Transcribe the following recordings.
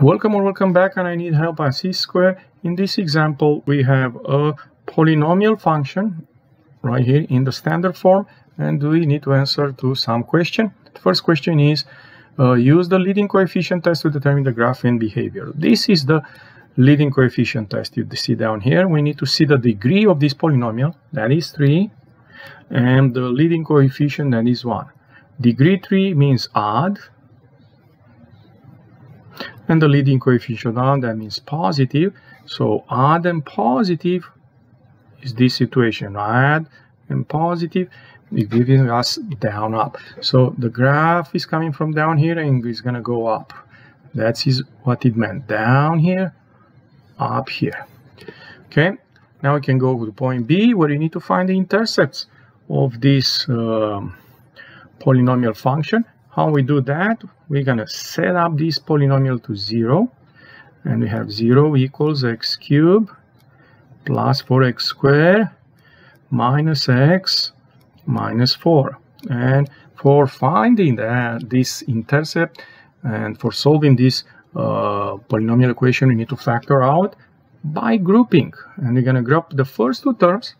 Welcome or welcome back and I need help at c-square. In this example we have a polynomial function right here in the standard form and we need to answer to some question. The first question is uh, use the leading coefficient test to determine the graph end behavior. This is the leading coefficient test you see down here. We need to see the degree of this polynomial that is 3 and the leading coefficient that is 1. Degree 3 means odd and the leading coefficient on that means positive. So odd and positive is this situation odd and positive is giving us down up. So the graph is coming from down here and is going to go up. That is what it meant. Down here up here. Okay now we can go to point b where you need to find the intercepts of this um, polynomial function how we do that? We're going to set up this polynomial to 0. And we have 0 equals x cubed plus 4x squared minus x minus 4. And for finding that, this intercept and for solving this uh, polynomial equation, we need to factor out by grouping. And we're going to group the first two terms,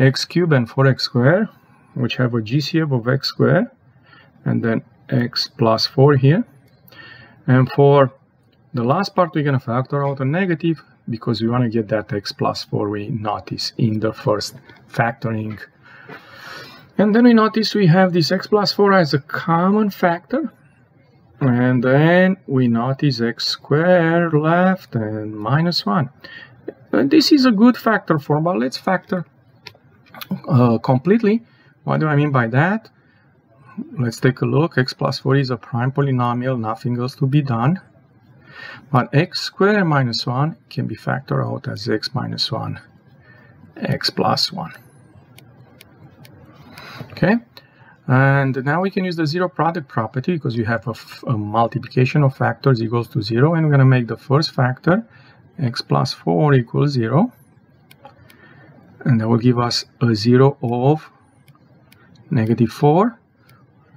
x cubed and 4x squared, which have a GCF of x squared, and then x plus 4 here. And for the last part, we're going to factor out a negative because we want to get that x plus 4 we notice in the first factoring. And then we notice we have this x plus 4 as a common factor. And then we notice x squared left and minus 1. And this is a good factor form, but let's factor uh, completely. What do I mean by that? Let's take a look. x plus 4 is a prime polynomial, nothing else to be done. But x squared minus 1 can be factored out as x minus 1, x plus 1. Okay, and now we can use the zero product property because you have a, a multiplication of factors equals to 0 and we're going to make the first factor x plus 4 equals 0 and that will give us a 0 of negative 4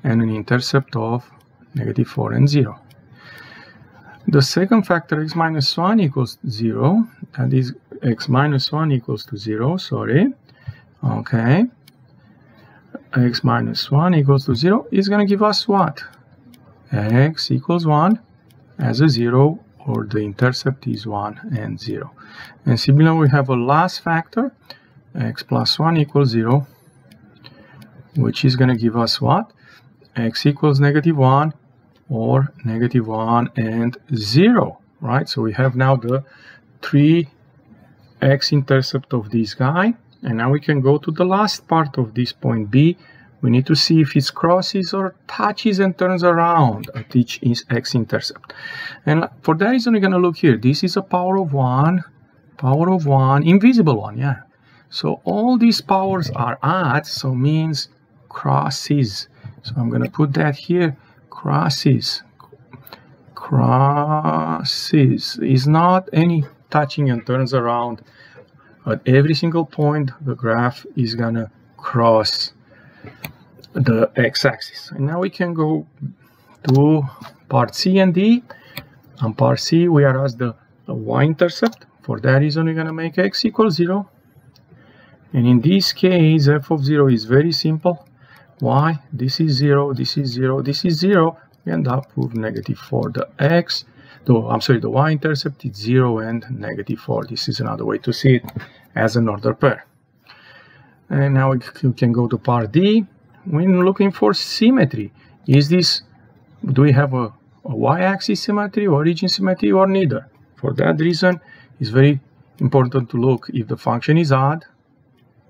and an intercept of negative 4 and 0. The second factor x minus 1 equals 0, that is x minus 1 equals to 0, sorry. Okay. x minus 1 equals to 0 is going to give us what? x equals 1 as a 0 or the intercept is 1 and 0. And similar we have a last factor x plus 1 equals 0 which is going to give us what? X equals negative 1 or negative 1 and 0, right? So we have now the 3 x-intercept of this guy. And now we can go to the last part of this point B. We need to see if it crosses or touches and turns around at each x-intercept. And for that reason, we're going to look here. This is a power of 1, power of 1, invisible one, yeah. So all these powers are odd, so means crosses. So I'm going to put that here. Crosses. Crosses is not any touching and turns around. At every single point, the graph is going to cross the x-axis. And now we can go to part C and D. On part C, we are asked the, y-intercept. For that reason, we're going to make x equals 0. And in this case, f of 0 is very simple y, this is 0, this is 0, this is 0, we end up with negative 4. The x, though I'm sorry, the y-intercept is 0 and negative 4. This is another way to see it as an order pair. And now we can go to part D. When looking for symmetry, is this, do we have a, a y-axis symmetry, origin symmetry, or neither? For that reason, it's very important to look if the function is odd,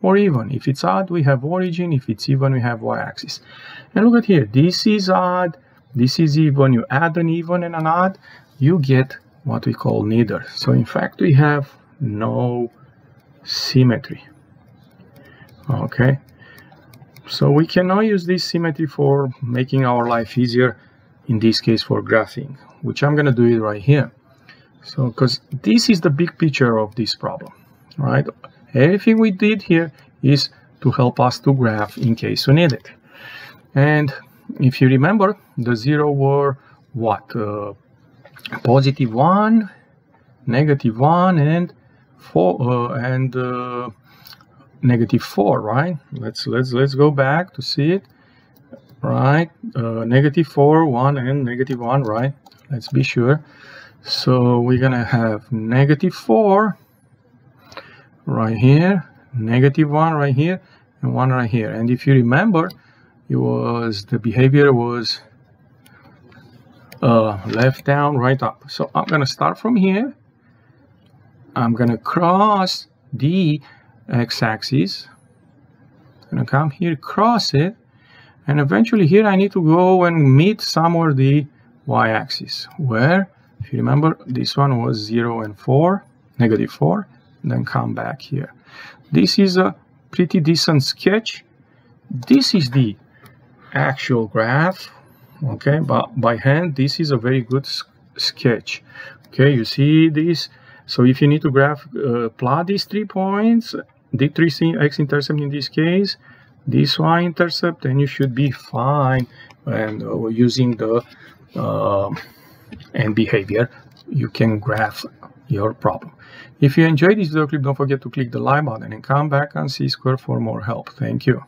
or even. If it's odd, we have origin. If it's even, we have y-axis. And look at here. This is odd. This is even. You add an even and an odd, you get what we call neither. So in fact, we have no symmetry. Okay. So we can now use this symmetry for making our life easier, in this case for graphing, which I'm going to do it right here. So, because this is the big picture of this problem, right? Everything we did here is to help us to graph in case we need it. And if you remember, the zero were what? Uh, positive 1 negative 1 and 4 uh, and uh, negative 4 right let's let's let's go back to see it right uh, negative 4 1 and negative 1 right let's be sure so we're gonna have negative 4 right here negative 1 right here and 1 right here. And if you remember it was the behavior was uh, left down right up. So I'm gonna start from here. I'm gonna cross the x-axis. Gonna come here cross it and eventually here I need to go and meet somewhere the y-axis where if you remember this one was 0 and 4 negative 4 then come back here. This is a pretty decent sketch. This is the actual graph okay? But by hand this is a very good sketch. Okay you see this? So if you need to graph uh, plot these three points the three x-intercept in this case this y-intercept then you should be fine. And uh, using the uh, end behavior you can graph your problem. If you enjoyed this video clip don't forget to click the like button and come back on C Square for more help. Thank you